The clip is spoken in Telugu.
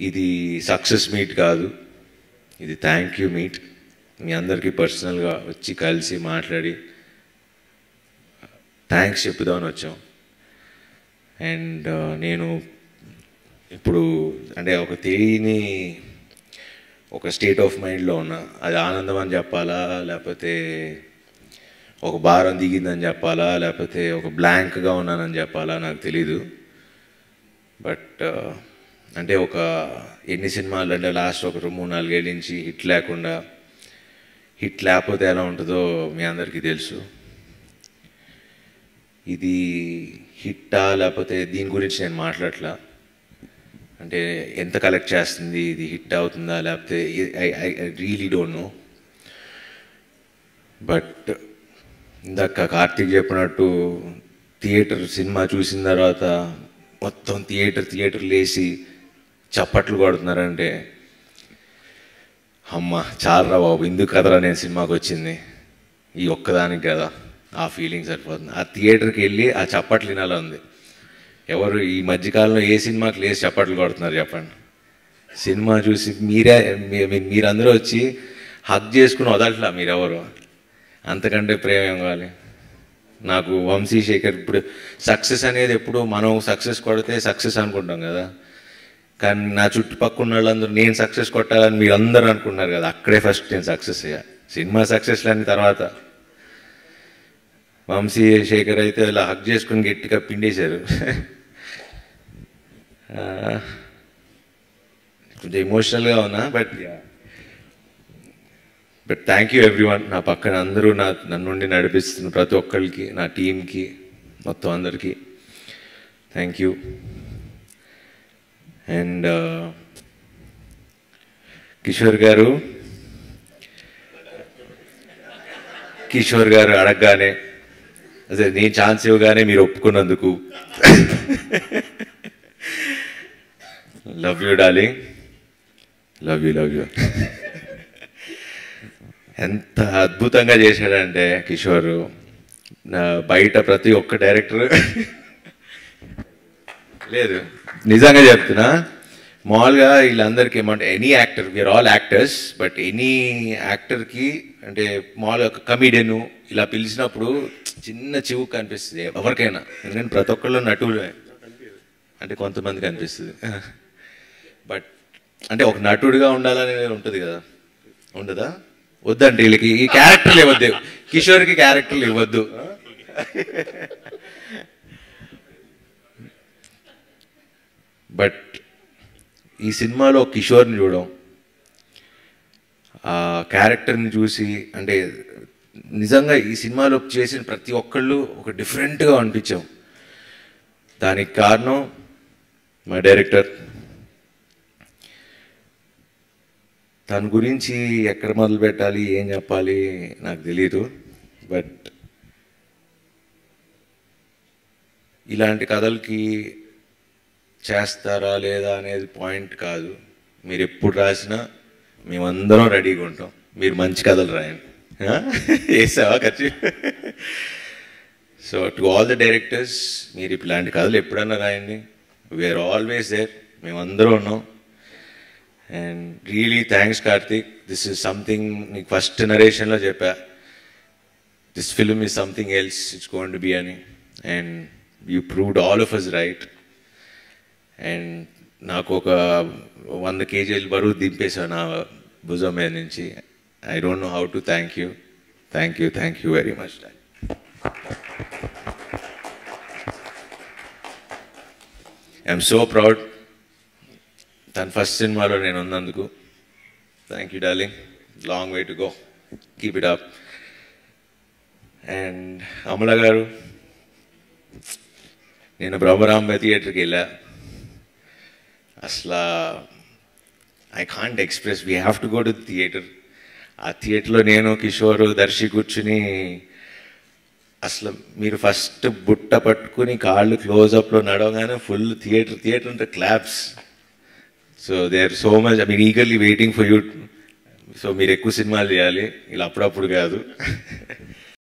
ఇది సక్సెస్ మీట్ కాదు. ఇది థ్యాంక్ యూ మీట్. మీ అందరికీ పర్సనల్గా వచ్చి కలిసి మాట్లాడి థ్యాంక్స్ చెప్పుదామని వచ్చాం. అండ్ నేను ఇప్పుడు అంటే ఒక తెలియని ఒక స్టేట్ ఆఫ్ మైండ్లో ఉన్నా. అది ఆనందం అని చెప్పాలా? లేకపోతే ఒక భారం దిగిందని చెప్పాలా? లేకపోతే ఒక బ్లాంక్గా ఉన్నానని చెప్పాలా? నాకు తెలీదు. బట్ అంటే ఒక ఎన్ని సినిమాలు అంటే లాస్ట్ ఒక మూడు నాలుగేళ్ళ నుంచి హిట్ లేకుండా హిట్ లేకపోతే ఎలా ఉంటుందో మీ అందరికీ తెలుసు. ఇది హిట్టా లేకపోతే దీని గురించి నేను మాట్లాడట్లా? అంటే ఎంత కలెక్ట్ చేస్తుంది? ఇది హిట్ అవుతుందా? లేకపోతే I I really don't know. But ఇందాక కార్తీక్ చెప్పినట్టు థియేటర్ సినిమా చూసిన తర్వాత మొత్తం థియేటర్ థియేటర్ లేచి చప్పట్లు కొడుతున్నారంటే అమ్మ చాలరా బాబు ఎందుకు కదరా నేను సినిమాకి వచ్చింది. ఈ ఒక్కదానికి కదా ఆ ఫీలింగ్ సరిపోతుంది. ఆ థియేటర్కి వెళ్ళి ఆ చప్పట్లు వినాలా ఉంది ఎవరు ఈ మధ్యకాలంలో ఏ సినిమాకి లేచి చప్పట్లు కొడుతున్నారు చెప్పండి. సినిమా చూసి మీరే మీరందరూ వచ్చి హక్ చేసుకుని వదలట్లా మీరెవరు? అంతకంటే ప్రేమ ఏం కావాలి? నాకు వంశీ శేఖర్ ఇప్పుడు సక్సెస్ అనేది ఎప్పుడు మనం సక్సెస్ కొడితే సక్సెస్ అనుకుంటాం కదా. కానీ నా చుట్టుపక్కల ఉన్న వాళ్ళందరూ నేను సక్సెస్ కొట్టాలని మీరు అందరూ అనుకున్నారు కదా అక్కడే ఫస్ట్ నేను సక్సెస్ అయ్యా. సినిమా సక్సెస్ అని తర్వాత వంశీ శేఖర్ అయితే ఇలా హక్ చేసుకుని గట్టిగా పిండేశారు. కొంచెం ఎమోషనల్గా ఉన్నా but but thank you everyone నా పక్కన అందరూ నా నన్నుండి నడిపిస్తున్న ప్రతి ఒక్కరికి నా టీంకి మొత్తం అందరికీ. థ్యాంక్ యూ అండ్ కిషోర్ గారు కిషోర్ గారు అడగగానే అదే నేను ఛాన్స్ ఇవ్వగానే మీరు ఒప్పుకున్నందుకు. Love you darling love you love you ఎంత అద్భుతంగా చేశాడంటే కిషోర్. బయట ప్రతి ఒక్క డైరెక్టర్ లేదు. నిజంగా చెప్తున్నా మామూలుగా వీళ్ళందరికీ ఏమంటే any actor we are all actors but any యాక్టర్కి అంటే మామూలుగా ఒక కమీడియన్ ఇలా పిలిచినప్పుడు చిన్న చివు కనిపిస్తుంది ఎవరికైనా. ఎందుకంటే ప్రతి ఒక్కళ్ళు నటులే. అంటే కొంతమందికి అనిపిస్తుంది. బట్ అంటే ఒక నటుడిగా ఉండాలని ఉంటుంది కదా. ఉండదా? వద్దండి వీళ్ళకి ఈ క్యారెక్టర్లు ఇవ్వద్దు. కిషోర్కి క్యారెక్టర్లు ఇవ్వద్దు. బట్ ఈ సినిమాలో కిషోర్ని చూడడం ఆ క్యారెక్టర్ని చూసి అంటే నిజంగా ఈ సినిమాలో చేసిన ప్రతి ఒక్కళ్ళు ఒక డిఫరెంట్గా అనిపించాం. దానికి కారణం మా డైరెక్టర్. తన గురించి ఎక్కడ మొదలు పెట్టాలి ఏం చెప్పాలి నాకు తెలియదు బట్ ఇలాంటి కథలకి చేస్తారా లేదా అనేది పాయింట్ కాదు. మీరు ఎప్పుడు రాసినా మేమందరం రెడీగా ఉంటాం. మీరు మంచి కథలు రాయండి. వేసావా ఖర్చు? So to all the directors మీరు ఇలాంటి కథలు ఎప్పుడన్నా రాయండి. వీఆర్ ఆల్వేస్ దేర్ మేమందరం ఉన్నాం. And really thanks Karthik this is something నీకు ఫస్ట్ నరేషన్లో చెప్పా. This film is something else it's going to be అని and you proved all of us right and నాకు ఒక వంద కేజీలు బరువు దింపేశాను నా భుజం మీద నుంచి. I don't know how to thank you thank you thank you very much I'm so proud తన ఫస్ట్ సినిమాలో నేను ఉన్నందుకు. Thank you darling long way to go keep it up and Amala garu నేను బ్రహ్మరాంబ థియేటర్కి వెళ్ళా. అసలు I can't express we have to go to theatre ఆ థియేటర్లో నేను కిషోర్ దర్శి కూర్చుని అసలు మీరు ఫస్ట్ బుట్ట పట్టుకుని కాళ్ళు క్లోజ్అప్లో నడవగానే ఫుల్ థియేటర్ థియేటర్ అంటే claps so they are so much I mean eagerly waiting for you so మీరు ఎక్కువ సినిమాలు చేయాలి. ఇలా అప్పుడప్పుడు కాదు.